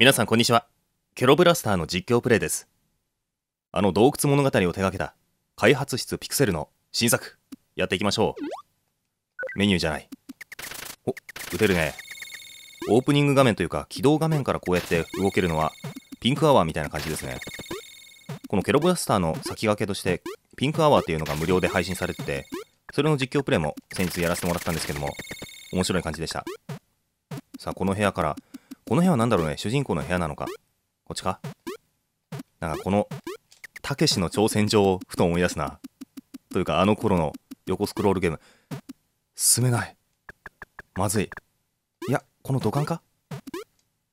皆さんこんにちは。ケロブラスターの実況プレイです。あの洞窟物語を手掛けた開発室ピクセルの新作、やっていきましょう。メニューじゃない。お、撃てるね。オープニング画面というか起動画面からこうやって動けるのはピンクアワーみたいな感じですね。このケロブラスターの先駆けとしてピンクアワーっていうのが無料で配信されてて、それの実況プレイも先日やらせてもらったんですけども、面白い感じでした。さあ、この部屋からこの部屋は何だろうね？主人公の部屋なのか？こっちか？なんかこのたけしの挑戦状をふと思い出すな。というかあの頃の横スクロールゲーム。進めない。まずい。いやこの土管か？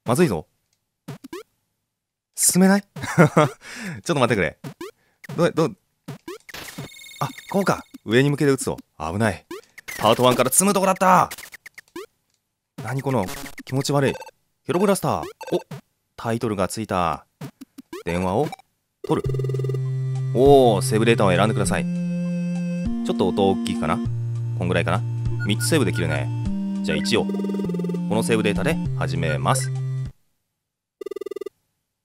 まずいぞ。進めない？ちょっと待ってくれ。どうどうあこうか。上に向けて撃つぞ。危ない。パート1から積むとこだった。何この気持ち悪い。ヘロブラスター。おタイトルがついた。電話を。取る。おおセーブデータを選んでください。ちょっと音大きいかな？こんぐらいかな？3つセーブできるね。じゃあ1をこのセーブデータで始めます。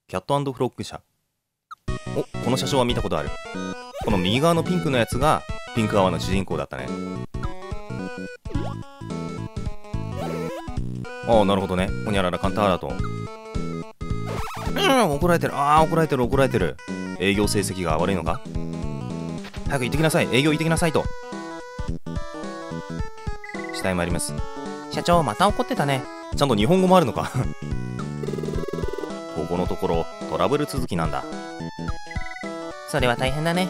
キャットフロッグ社。おこの写真は見たことある。この右側のピンクのやつがピンク側の主人公だったね。ああ、なるほどね。ほにゃららカンターだと。うん、怒られてる。ああ、怒られてる、怒られてる。営業成績が悪いのか？早く行ってきなさい。営業行ってきなさいと。下へ参ります。社長、また怒ってたね。ちゃんと日本語もあるのか？ここのところ、トラブル続きなんだ。それは大変だね。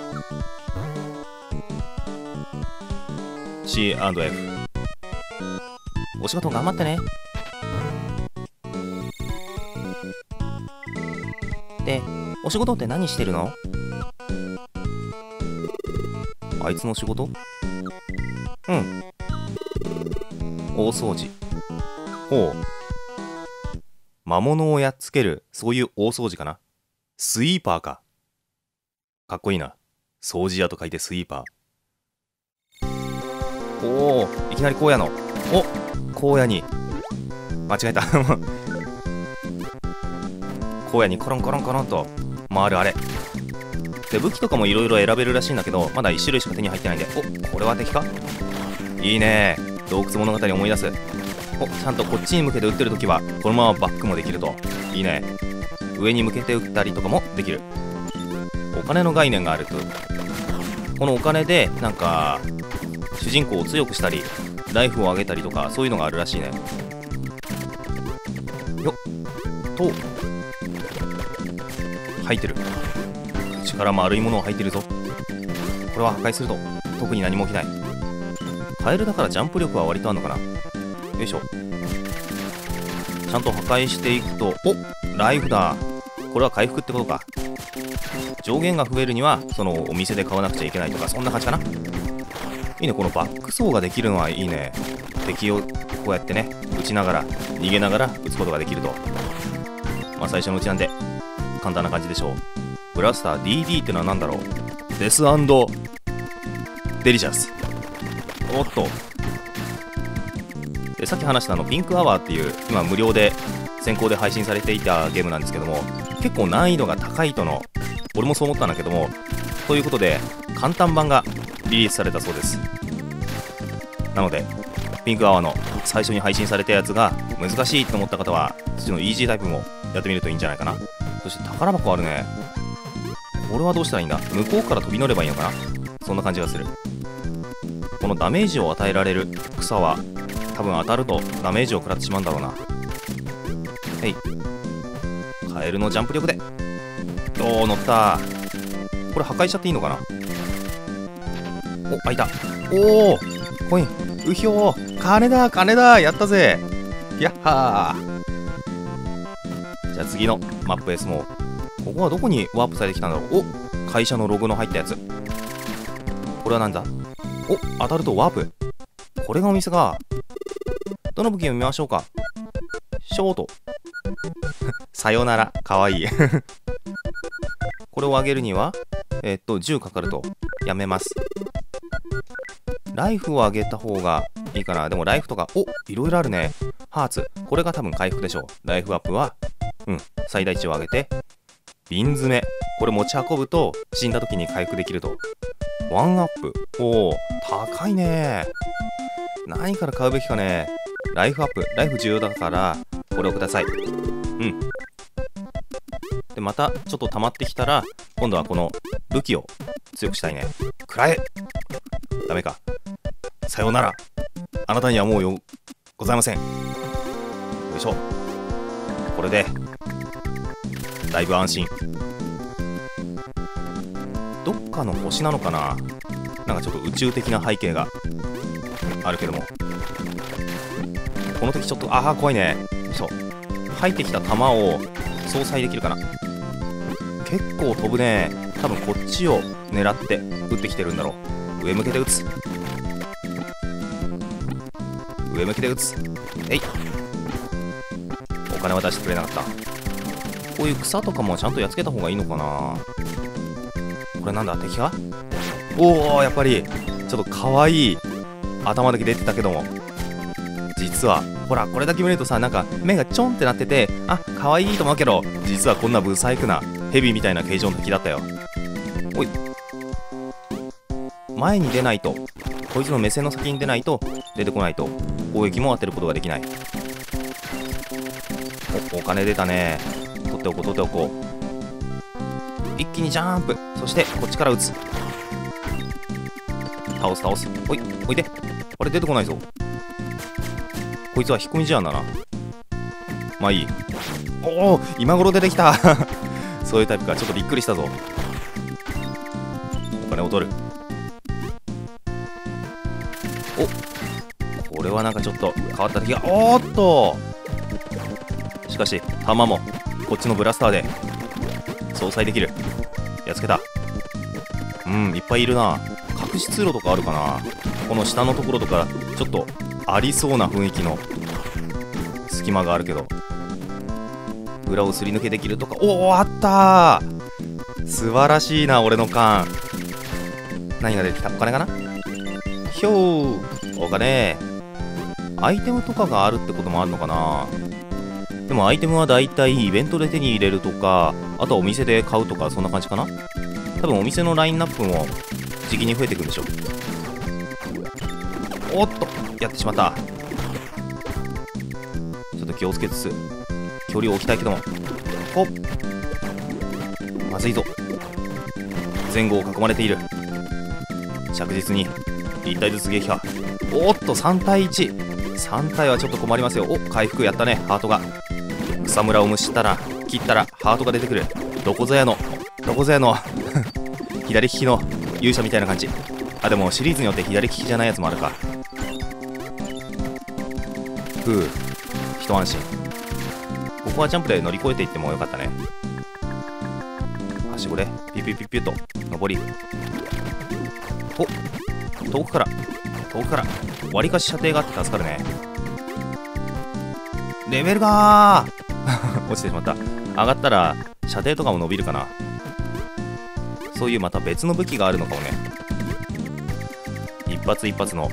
C&F。お仕事頑張ってね。で、お仕事って何してるの？あいつの仕事？うん。大掃除。ほう。魔物をやっつける、そういう大掃除かな？スイーパーか。かっこいいな。掃除屋と書いてスイーパー。おお、いきなり荒野の。お荒野に。間違えた。荒野にコロンコロンコロンと回るあれ。で武器とかもいろいろ選べるらしいんだけどまだ1種類しか手に入ってないんで。おこれは敵か？いいね。洞窟物語思い出す。おちゃんとこっちに向けて撃ってる時はこのままバックもできると。いいね。上に向けて撃ったりとかもできる。お金の概念があると。このお金でなんか主人公を強くしたりライフを上げたりとかそういうのがあるらしいね。よっ。と入ってる。口から丸いものを吐いてるぞ。これは破壊すると。特に何も起きない。カエルだからジャンプ力は割とあるのかな。よいしょ。ちゃんと破壊していくと。おライフだ。これは回復ってことか。上限が増えるにはそのお店で買わなくちゃいけないとかそんな感じかな。いいねこのバック走ができるのはいいね。敵をこうやってね撃ちながら逃げながら撃つことができると。まあ最初のうちなんで。簡単な感じでしょう。ブラスター DD ってのは何だろう？デスデリシャス。おっと。でさっき話したあのピンクアワーっていう今無料で先行で配信されていたゲームなんですけども結構難易度が高いとの俺もそう思ったんだけどもということで簡単版がリリースされたそうです。なのでピンクアワーの最初に配信されたやつが難しいと思った方はそっちのイージータイプもやってみるといいんじゃないかな。そして宝箱あるね。俺はどうしたらいいんだ？向こうから飛び乗ればいいのかな？そんな感じがする。このダメージを与えられる草は多分当たるとダメージを食らってしまうんだろうな。はい。カエルのジャンプ力で。おお乗った。これ破壊しちゃっていいのかな？お開いた。おおコイン。うひょー。金だ金だ。やったぜ。やっはー。じゃあ次のマップへ進もここはどこにワープされてきたんだろう。お会社のロゴの入ったやつ。これはなんだ？お当たるとワープ。これがお店かどの武器を見ましょうか？ショート。さよなら。かわいい。これを上げるにはえっと10かかると。やめます。ライフを上げた方がいいかな。でもライフとかおいろいろあるね。ハーツ。これが多分回復でしょう。ライフアップはうん。最大値を上げて瓶詰め。これ持ち運ぶと死んだ時に回復できると。ワンアップ。おお高いね。何から買うべきかね。ライフアップ。ライフ重要だからこれをください。うん。でまたちょっと溜まってきたら今度はこの武器を強くしたいね。くらえ。ダメか。さようなら。あなたにはもうよございません。よいしょ。これでだいぶ安心。どっかの星なのかな？なんかちょっと宇宙的な背景があるけども。この時ちょっとああ怖いね。よいしょ入ってきた弾を相殺できるかな？結構飛ぶね。多分こっちを狙って撃ってきてるんだろう。上向けて撃つ。上向きで撃つ。えい。お金は出してくれなかった。こういう草とかもちゃんとやっつけた方がいいのかな。これなんだ敵か？おおやっぱりちょっと可愛いい頭だけ出てたけども。実はほらこれだけ見るとさなんか目がちょんってなっててあ可愛いと思うけど実はこんなブサイクなヘビみたいな形状の敵だったよ。おい。前に出ないとこいつの目線の先に出ないと出てこないと攻撃も当てることができない。おお金出たね。っておこう取っておこう一気にジャンプ。そしてこっちから撃つ。倒す倒す。おいおいで。あれ出てこないぞ。こいつは引っ込み思案だな。まあいい。おお今頃出てきた。そういうタイプか。ちょっとびっくりしたぞ。お金を取る。おこれはなんかちょっと変わった敵が。おっと。しかし弾も。こっちのブラスターで。相殺できる。やっつけた。うんいっぱいいるな。隠し通路とかあるかな。この下のところとかちょっとありそうな雰囲気の隙間があるけど。裏をすり抜けできるとか。おおあったー。素晴らしいな俺の勘何が出てきた？お金かな？ひょーお金。アイテムとかがあるってこともあるのかな。でもアイテムはだいたいイベントで手に入れるとかあとはお店で買うとかそんな感じかな？多分お店のラインナップも時期に増えてくんでしょ。おっとやってしまった。ちょっと気をつけつつ距離を置きたいけども。ほっ。まずいぞ。前後を囲まれている。着実に1体ずつ撃破。おっと3対13体はちょっと困りますよ。お回復やったねハートが。草むらを蒸しったら切ったらハートが出てくる。どこぞやのどこぞやの 左利きの勇者みたいな感じ。あでもシリーズによって左利きじゃないやつもあるか。ふう。一安心。ここはジャンプで乗り越えていってもよかったね。はしごでピュピュピュピュと上り。お遠くから。遠くから。わりかし射程があって助かるね。レベルが 落ちてしまった。上がったら射程とかも伸びるかな。そういうまた別の武器があるのかもね。一発一発の。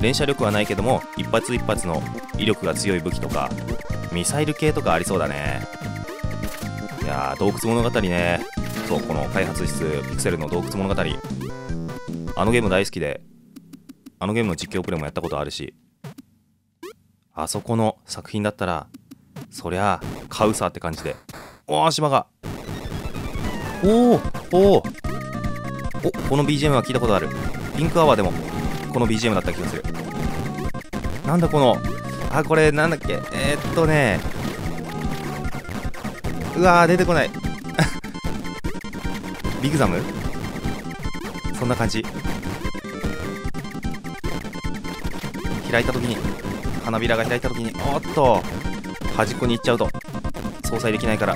連射力はないけども一発一発の威力が強い武器とかミサイル系とかありそうだね。いやー洞窟物語ね。そうこの開発室ピクセルの洞窟物語。あのゲーム大好きであのゲームの実況プレイもやったことあるしあそこの作品だったらそりゃあ買うさって感じで。おー島が。おおおおおこの BGM は聞いたことある。ピンクアワーでもこの BGM だった気がする。なんだこのあこれなんだっけ？えー、っとね。うわ出てこない。ビグザム？そんな感じ。開いた時に花びらが開いた時におっと。端っこに行っちゃうと相殺できないから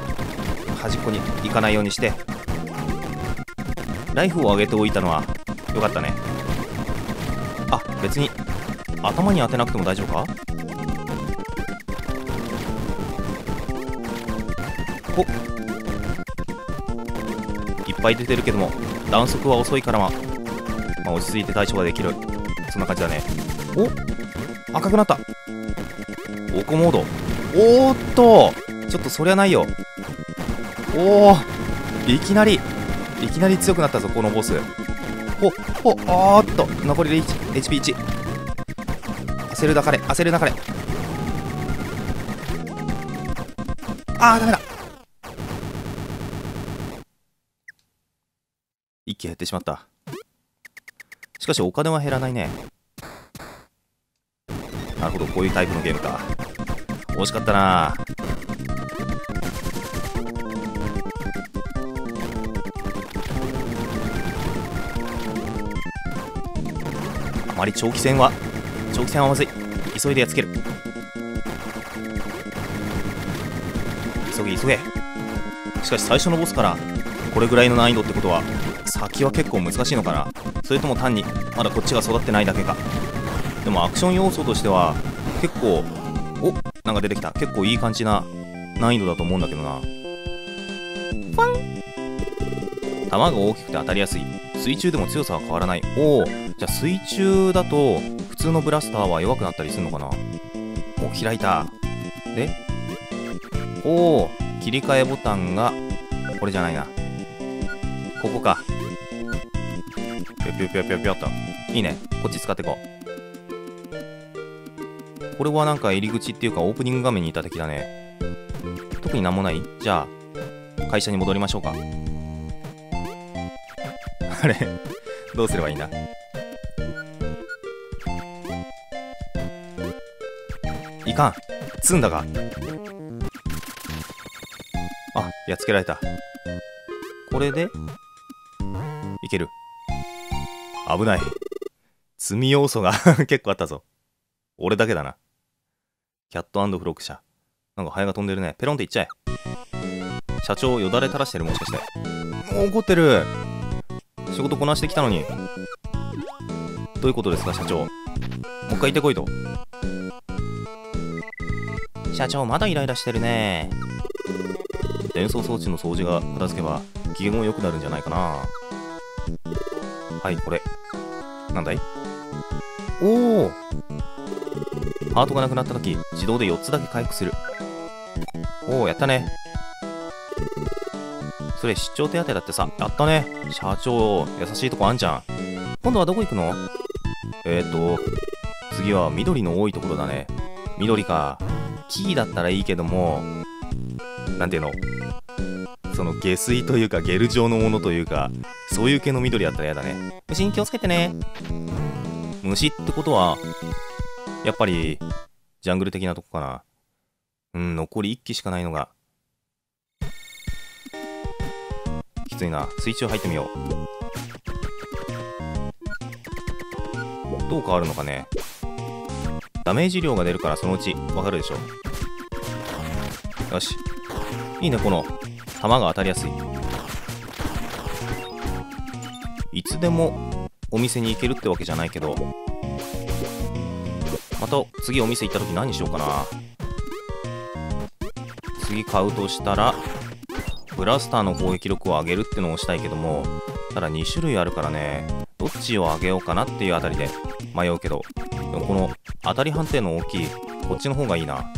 端っこに行かないようにしてライフを上げておいたのはよかったね。あ別に頭に当てなくても大丈夫か？お。いっぱい出てるけども弾速は遅いからま、まあ、落ち着いて対処ができる。そんな感じだね。お。赤くなった。オコモード。おーっと。ちょっとそりゃないよ。おおいきなり。いきなり強くなったぞこのボス。ほほおーっと。残りで HP1 焦るなかれ焦るなかれあーダメだ。一気減ってしまった。しかしお金は減らないね。なるほどこういうタイプのゲームか。惜しかったな。あまり長期戦は長期戦はまずい。急いでやっつける。急げ急げ。しかし最初のボスからこれぐらいの難易度ってことは先は結構難しいのかな。それとも単にまだこっちが育ってないだけか。でもアクション要素としては結構なんか出てきた。結構いい感じな難易度だと思うんだけどな。弾が大きくて当たりやすい。水中でも強さは変わらない。おおじゃあ水中だと普通のブラスターは弱くなったりするのかな？お開いた。でおお切り替えボタンがこれじゃないな。ここか。ぴょぴょぴょぴょぴょっと。いいね。こっち使ってこうこれはなんか入り口っていうかオープニング画面にいた敵だね。特になんもない？じゃあ会社に戻りましょうか。あれどうすればいいんだ？いかん。積んだがあやっつけられた。これで？いける。危ない。積み要素が 結構あったぞ。俺だけだな。キャットフロック社。なんかハエが飛んでるね。ペロンっていっちゃえ。社長よだれ垂らしてるもしかして。もう怒ってる。仕事こなしてきたのに。どういうことですか社長。もう一回行ってこいと。社長まだイライラしてるね。伝送装置の掃除が片付けば機嫌も良くなるんじゃないかな。はいこれ。なんだい？おおハートがなくなった時自動で4つだけ回復する。おおやったね。それ出張手当だってさやったね。社長優しいとこあんじゃん。今度はどこ行くの？えっ、ー、と次は緑の多いところだね。緑か。キーだったらいいけどもなんていうの？その下水というかゲル状のものというかそういう系の緑だったら嫌だね。虫に気をつけてね。虫ってことはやっぱりジャングル的なとこかな。うん残り1機しかないのが。きついな。水中入ってみよう。どう変わるのかね。ダメージ量が出るからそのうちわかるでしょ。よし。いいねこの。弾が当たりやすい。いつでもお店に行けるってわけじゃないけど。また次お店行った時何しようかな。次買うとしたらブラスターの攻撃力を上げるってのをしたいけどもただ2種類あるからねどっちを上げようかなっていうあたりで迷うけどでもこの当たり判定の大きいこっちの方がいいな。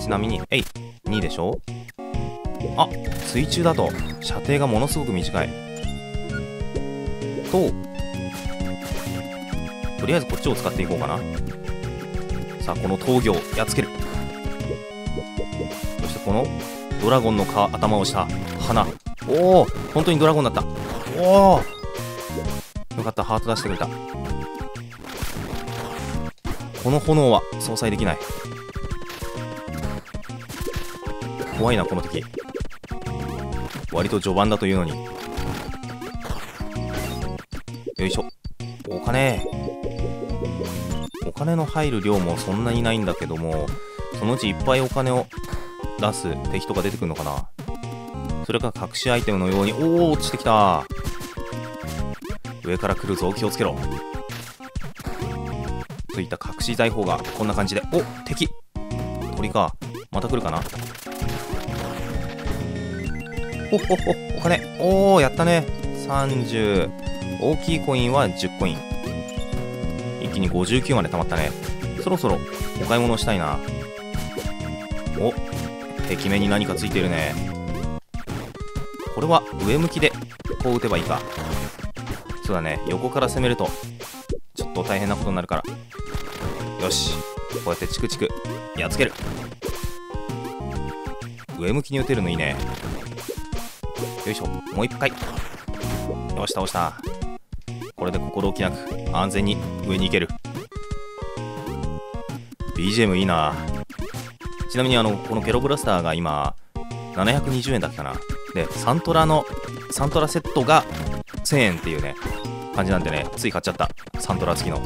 ちなみにえい2でしょ？あ水中だと射程がものすごく短い。ととりあえずこっちを使っていこうかな。さあこの闘魚やっつける。そしてこのドラゴンの頭をした花。おお本当にドラゴンだった。おおよかったハート出してくれた。この炎は相殺できない。怖いなこの敵。割と序盤だというのに。よいしょ。お金。金の入る量もそんなにないんだけどもそのうちいっぱいお金を出す敵とか出てくるのかな？それか隠しアイテムのようにおお落ちてきた。上から来るぞ気をつけろ。といった隠し財宝がこんな感じで。お敵。鳥か。また来るかな？ほほほお金。おおやったね。30大きいコインは10コイン。気に59まで貯まったね。そろそろお買い物したいな。お壁面に何かついてるね。これは上向きでこう打てばいいか。そうだね。横から攻めるとちょっと大変なことになるから。よし。こうやってチクチクやっつける。上向きに打てるのいいね。よいしょ。もう一回。よし倒した。これで心置きなく安全に上に行ける。BGM いいな。ちなみにあのこのケロブラスターが今720円だっけかな。でサントラのサントラセットが1000円っていうね感じなんでねつい買っちゃった。サントラ付きの。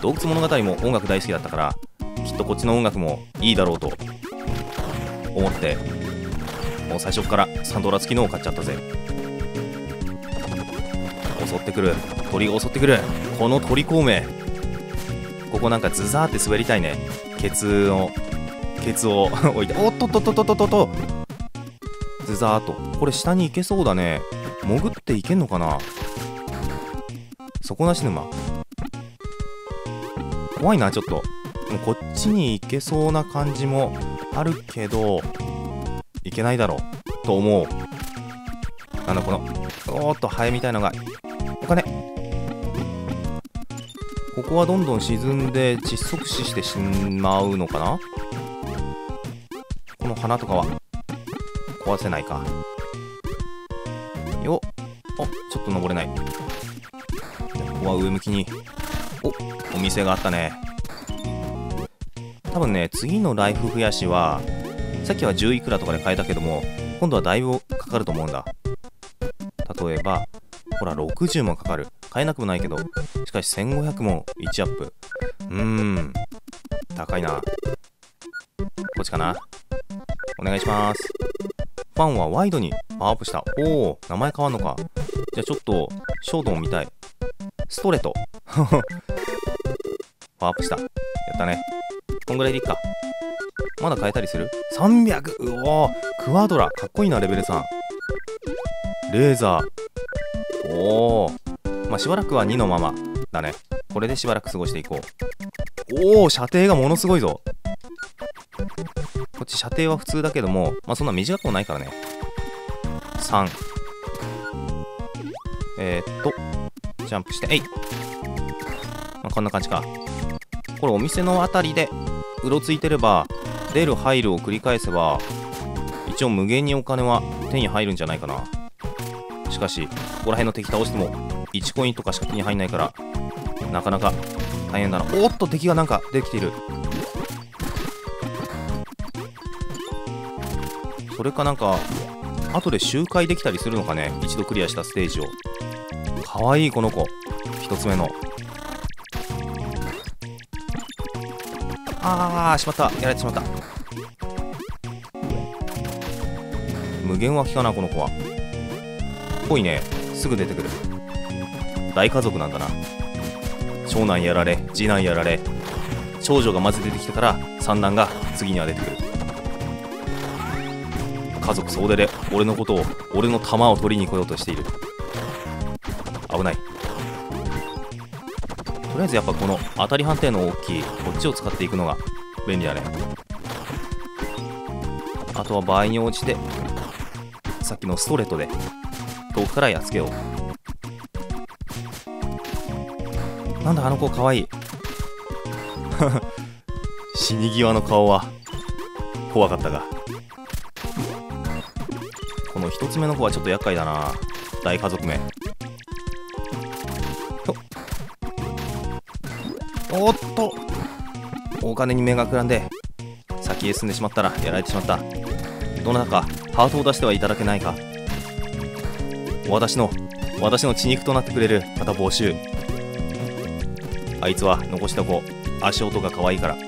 洞窟物語も音楽大好きだったからきっとこっちの音楽もいいだろうと思ってもう最初からサントラ付きのを買っちゃったぜ。襲ってくる。鳥が襲ってくる。この鳥孔明。ここなんかズザーって滑りたいね。ケツを。ケツを。置いておっとっとっとっとっとっと。ズザーと。これ下に行けそうだね。潜っていけんのかな。底なし沼。怖いなちょっと。でもこっちに行けそうな感じもあるけどいけないだろう。と思う。なんだこのおーっとハエみたいのが。ここはどんどん沈んで窒息死してしまうのかな？この花とかは？壊せないか。よっ。あちょっと登れない。ここは上向きに。おお店があったね。多分ね次のライフ増やしはさっきは10いくらとかで買えたけども今度はだいぶかかると思うんだ。例えばほら60もかかる。買えなくもないけど。しかし1500も1アップ。うーん。高いな。こっちかな。お願いします。ファンはワイドにパワーアップした。おお名前変わんのか。じゃあちょっとショートも見たい。ストレート。パワーアップした。やったね。こんぐらいでいいか。まだ変えたりする ?300! うおー。クワドラ。かっこいいなレベル3レーザー。おおまあしばらくは2のまま。だね。これでしばらく過ごしていこう。おお射程がものすごいぞ。こっち射程は普通だけどもまあそんな短くもないからね。3えー、っとジャンプしてえい、まあ、こんな感じか。これお店のあたりでうろついてれば出る入るを繰り返せば一応無限にお金は手に入るんじゃないかな。しかしここら辺の敵倒しても1コインとかしか手に入んないからなかなか大変だな。おっと敵がなんか出てきている。それかなんか後で周回できたりするのかね。一度クリアしたステージを。かわいいこの子。一つ目の。あーしまった。やられてしまった。無限は効かなこの子は。ぽいね。すぐ出てくる。大家族なんだな。長男やられ次男やられ長女がまず出てきてから三男が次には出てくる。家族総出で俺のことを俺の弾を取りに来ようとしている。危ない。とりあえずやっぱこの当たり判定の大きいこっちを使っていくのが便利だね。あとは場合に応じてさっきのストレートで遠くからやっつけよう。なんだあの子かわいい。死に際の顔は怖かったが。この一つ目の子はちょっと厄介だな。大家族めおっと。お金に目がくらんで先へ進んでしまったらやられてしまった。どなたかハートを出してはいただけないか。私の私の血肉となってくれる方募集。あいつは残しとこう足音が可愛いから。は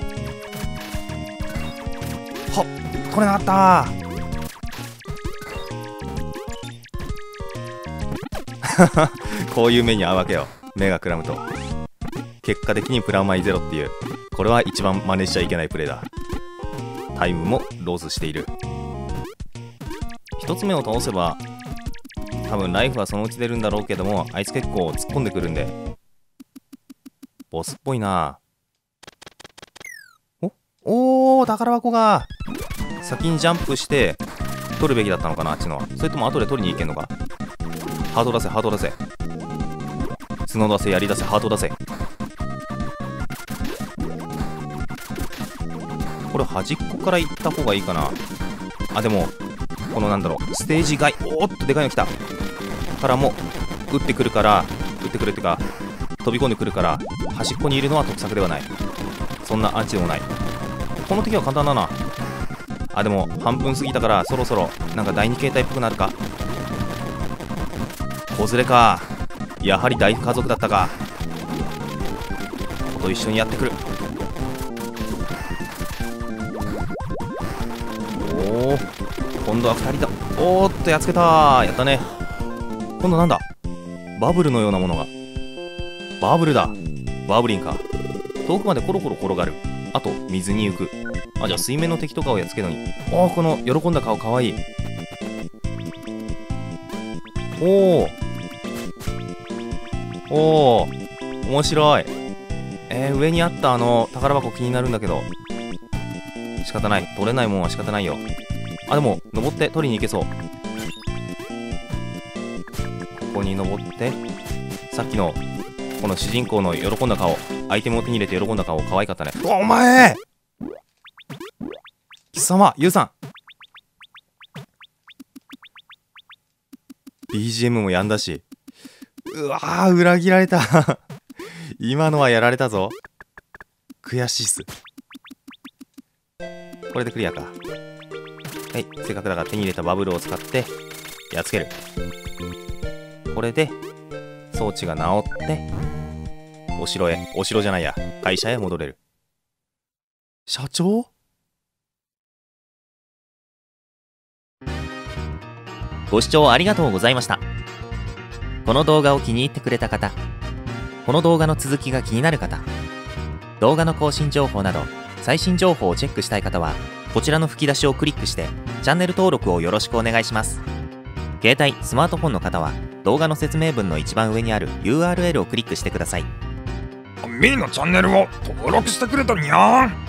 っこれなった。こういう目に遭うわけよ。目がくらむと。結果的にプラマイゼロっていう。これは一番真似しちゃいけないプレーだ。タイムもロースしている。一つ目を倒せば多分ライフはそのうち出るんだろうけどもあいつ結構突っ込んでくるんでボスっぽいな。おおー宝箱が。先にジャンプして取るべきだったのかなあっちのは。それとも後で取りに行けんのか。ハート出せハート出せ。角出せ槍出せハート出せ。これ端っこから行った方がいいかな。あでもこのなんだろうステージ外。おーっとでかいの来た。からも撃ってくるから撃ってくるっていうか飛び込んでくるから端っこにいるのは得策ではない。そんなアンチでもない。この敵は簡単だな。あでも半分過ぎたからそろそろなんか第二形態っぽくなるか。子連れか。やはり大家族だったか。子と一緒にやってくる。おお今度は2人だ。おーっとやっつけた。やったね。今度なんだ？バブルのようなものが。バブルだ。バブリンか。遠くまでコロコロ転がる。あと水に浮く。あじゃあ水面の敵とかをやっつけるのに。ああこの喜んだ顔かわいい。おおおお面白い。えー、上にあったあの宝箱気になるんだけど。仕方ない。取れないもんは仕方ないよ。あでも登って取りに行けそう。ここに登って。さっきのこの主人公の喜んだ顔。アイテムを手に入れて喜んだ顔。可愛かったね。お前貴様ユウさん。BGM もやんだし。うわー裏切られた。今のはやられたぞ。悔しいっす。これでクリアか。はいせっかくだから手に入れたバブルを使ってやっつける。これで装置が治って。お城へお城じゃないや。会社へ戻れる。社長？ご視聴ありがとうございました。この動画を気に入ってくれた方この動画の続きが気になる方動画の更新情報など最新情報をチェックしたい方はこちらの吹き出しをクリックしてチャンネル登録をよろしくお願いします。携帯スマートフォンの方は動画の説明文の一番上にある URL をクリックしてくださいみーのチャンネルを登録してくれたにゃん。